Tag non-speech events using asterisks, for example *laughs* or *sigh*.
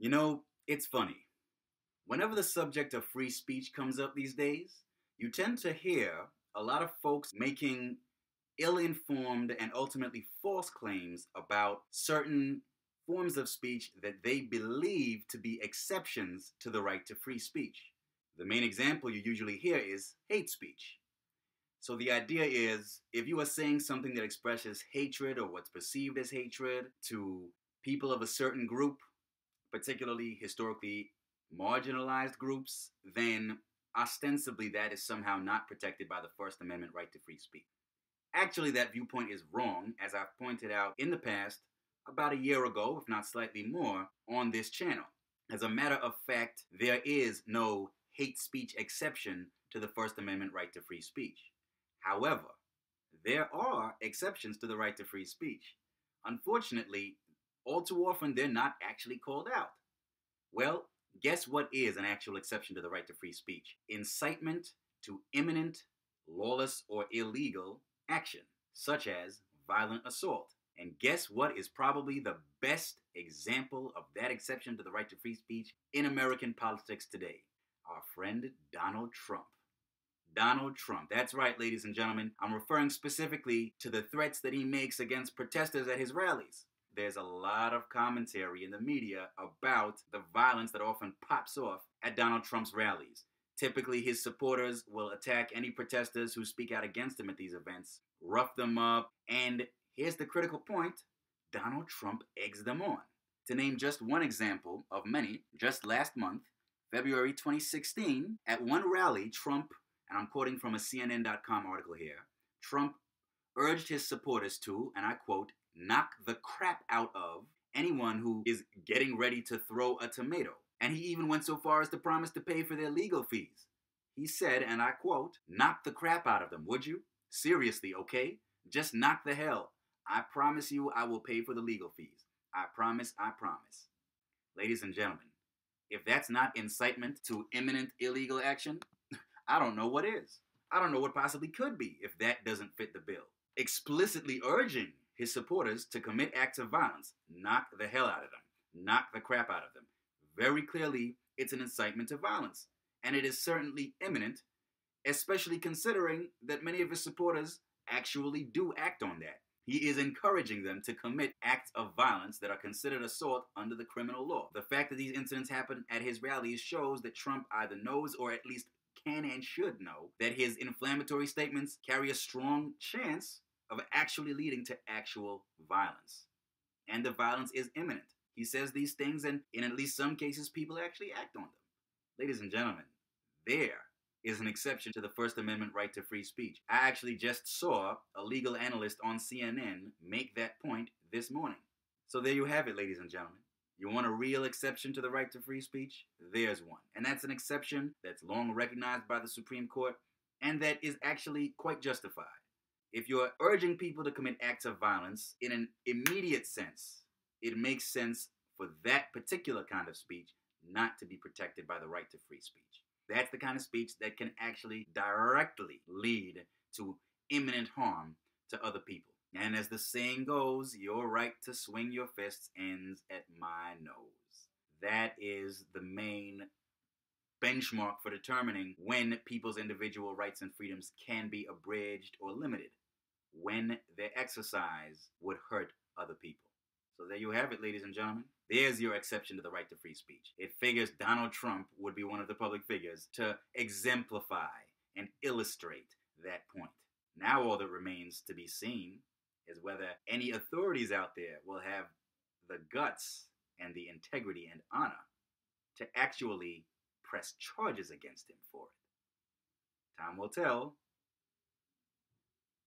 You know, it's funny. Whenever the subject of free speech comes up these days, you tend to hear a lot of folks making ill informed and ultimately false claims about certain forms of speech that they believe to be exceptions to the right to free speech. The main example you usually hear is hate speech. So the idea is if you are saying something that expresses hatred or what's perceived as hatred to people of a certain group, particularly historically marginalized groups, then ostensibly that is somehow not protected by the First Amendment right to free speech. Actually, that viewpoint is wrong, as I've pointed out in the past, about a year ago, if not slightly more, on this channel. As a matter of fact, there is no hate speech exception to the First Amendment right to free speech. However, there are exceptions to the right to free speech. Unfortunately, all too often they're not actually called out. Well, guess what is an actual exception to the right to free speech? Incitement to imminent, lawless, or illegal action, such as violent assault. And guess what is probably the best example of that exception to the right to free speech in American politics today? Our friend Donald Trump. Donald Trump. That's right, ladies and gentlemen. I'm referring specifically to the threats that he makes against protesters at his rallies there's a lot of commentary in the media about the violence that often pops off at Donald Trump's rallies. Typically, his supporters will attack any protesters who speak out against him at these events, rough them up, and here's the critical point Donald Trump eggs them on. To name just one example of many, just last month, February 2016, at one rally, Trump, and I'm quoting from a CNN.com article here, Trump urged his supporters to, and I quote, knock the crap out of anyone who is getting ready to throw a tomato. And he even went so far as to promise to pay for their legal fees. He said, and I quote, knock the crap out of them, would you? Seriously, okay? Just knock the hell. I promise you I will pay for the legal fees. I promise, I promise. Ladies and gentlemen, if that's not incitement to imminent illegal action, *laughs* I don't know what is. I don't know what possibly could be if that doesn't fit the bill. Explicitly urging his supporters to commit acts of violence, knock the hell out of them, knock the crap out of them. Very clearly, it's an incitement to violence, and it is certainly imminent, especially considering that many of his supporters actually do act on that. He is encouraging them to commit acts of violence that are considered assault under the criminal law. The fact that these incidents happen at his rallies shows that Trump either knows or at least can and should know that his inflammatory statements carry a strong chance of actually leading to actual violence. And the violence is imminent. He says these things, and in at least some cases, people actually act on them. Ladies and gentlemen, there is an exception to the First Amendment right to free speech. I actually just saw a legal analyst on CNN make that point this morning. So there you have it, ladies and gentlemen. You want a real exception to the right to free speech? There's one. And that's an exception that's long recognized by the Supreme Court and that is actually quite justified. If you're urging people to commit acts of violence in an immediate sense, it makes sense for that particular kind of speech not to be protected by the right to free speech. That's the kind of speech that can actually directly lead to imminent harm to other people. And as the saying goes, your right to swing your fists ends at my nose. That is the main benchmark for determining when people's individual rights and freedoms can be abridged or limited when their exercise would hurt other people. So there you have it, ladies and gentlemen. There's your exception to the right to free speech. It figures Donald Trump would be one of the public figures to exemplify and illustrate that point. Now all that remains to be seen is whether any authorities out there will have the guts and the integrity and honor to actually press charges against him for it. Time will tell